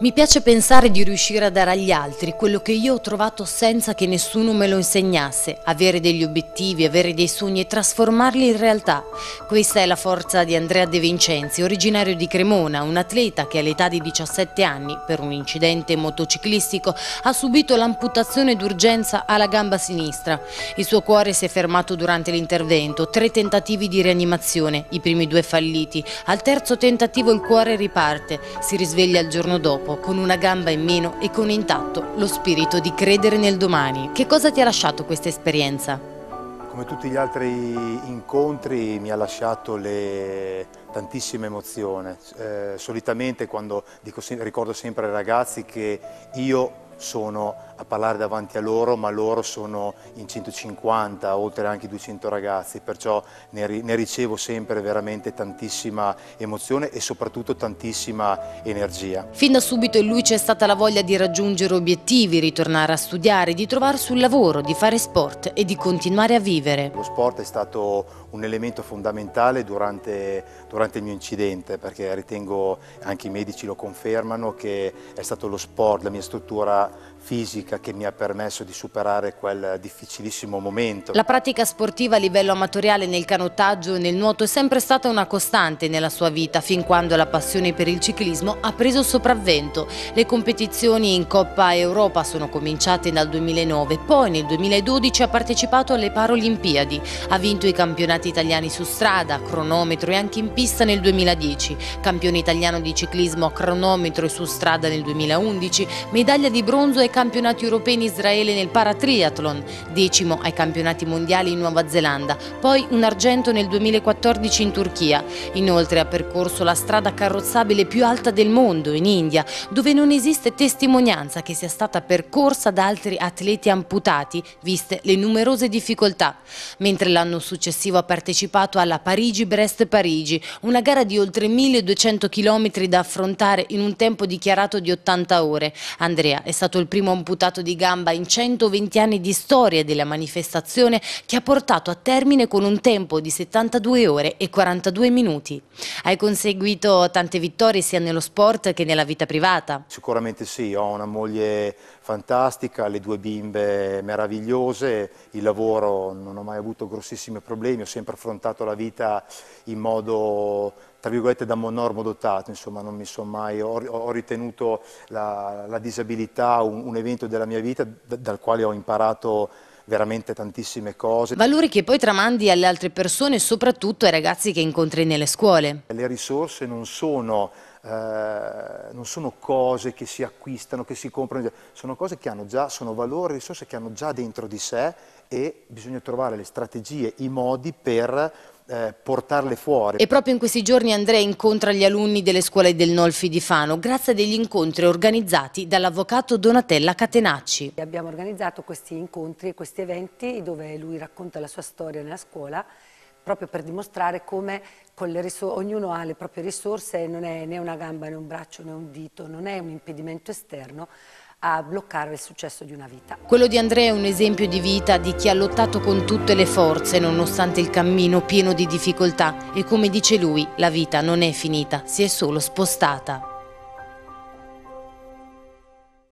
Mi piace pensare di riuscire a dare agli altri quello che io ho trovato senza che nessuno me lo insegnasse, avere degli obiettivi, avere dei sogni e trasformarli in realtà. Questa è la forza di Andrea De Vincenzi, originario di Cremona, un atleta che all'età di 17 anni, per un incidente motociclistico, ha subito l'amputazione d'urgenza alla gamba sinistra. Il suo cuore si è fermato durante l'intervento, tre tentativi di rianimazione, i primi due falliti. Al terzo tentativo il cuore riparte, si risveglia il giorno dopo dopo, con una gamba in meno e con intatto lo spirito di credere nel domani. Che cosa ti ha lasciato questa esperienza? Come tutti gli altri incontri mi ha lasciato le... tantissime emozioni. Eh, solitamente quando dico, ricordo sempre ai ragazzi che io sono a parlare davanti a loro, ma loro sono in 150, oltre anche 200 ragazzi, perciò ne, ne ricevo sempre veramente tantissima emozione e soprattutto tantissima energia. Fin da subito in lui c'è stata la voglia di raggiungere obiettivi, ritornare a studiare, di trovarsi un lavoro, di fare sport e di continuare a vivere. Lo sport è stato un elemento fondamentale durante, durante il mio incidente, perché ritengo, anche i medici lo confermano, che è stato lo sport, la mia struttura fisica che mi ha permesso di superare quel difficilissimo momento. La pratica sportiva a livello amatoriale nel canottaggio e nel nuoto è sempre stata una costante nella sua vita fin quando la passione per il ciclismo ha preso sopravvento. Le competizioni in Coppa Europa sono cominciate dal 2009, poi nel 2012 ha partecipato alle Paralimpiadi, ha vinto i campionati italiani su strada, cronometro e anche in pista nel 2010, campione italiano di ciclismo a cronometro e su strada nel 2011, medaglia di bronzo ai campionati europei in Israele nel paratriathlon, decimo ai campionati mondiali in Nuova Zelanda, poi un argento nel 2014 in Turchia. Inoltre ha percorso la strada carrozzabile più alta del mondo, in India, dove non esiste testimonianza che sia stata percorsa da altri atleti amputati, viste le numerose difficoltà. Mentre l'anno successivo ha partecipato alla Parigi-Brest-Parigi, una gara di oltre 1200 km da affrontare in un tempo dichiarato di 80 ore. Andrea è stato il primo amputato di gamba in 120 anni di storia della manifestazione che ha portato a termine con un tempo di 72 ore e 42 minuti. Hai conseguito tante vittorie sia nello sport che nella vita privata? Sicuramente sì, ho una moglie fantastica, le due bimbe meravigliose, il lavoro non ho mai avuto grossissimi problemi, ho sempre affrontato la vita in modo tra virgolette da monormodotato, insomma non mi sono mai, ho, ho ritenuto la, la disabilità un, un, evento della mia vita dal quale ho imparato veramente tantissime cose. Valori che poi tramandi alle altre persone, soprattutto ai ragazzi che incontri nelle scuole. Le risorse non sono, eh, non sono cose che si acquistano, che si comprano, sono cose che hanno già, sono valori, risorse che hanno già dentro di sé e bisogna trovare le strategie, i modi per eh, portarle fuori. E proprio in questi giorni Andrea incontra gli alunni delle scuole del Nolfi di Fano grazie a degli incontri organizzati dall'avvocato Donatella Catenacci. Abbiamo organizzato questi incontri e questi eventi dove lui racconta la sua storia nella scuola proprio per dimostrare come ognuno ha le proprie risorse, non è né una gamba né un braccio né un dito, non è un impedimento esterno, a bloccare il successo di una vita. Quello di Andrea è un esempio di vita di chi ha lottato con tutte le forze nonostante il cammino pieno di difficoltà e come dice lui la vita non è finita, si è solo spostata.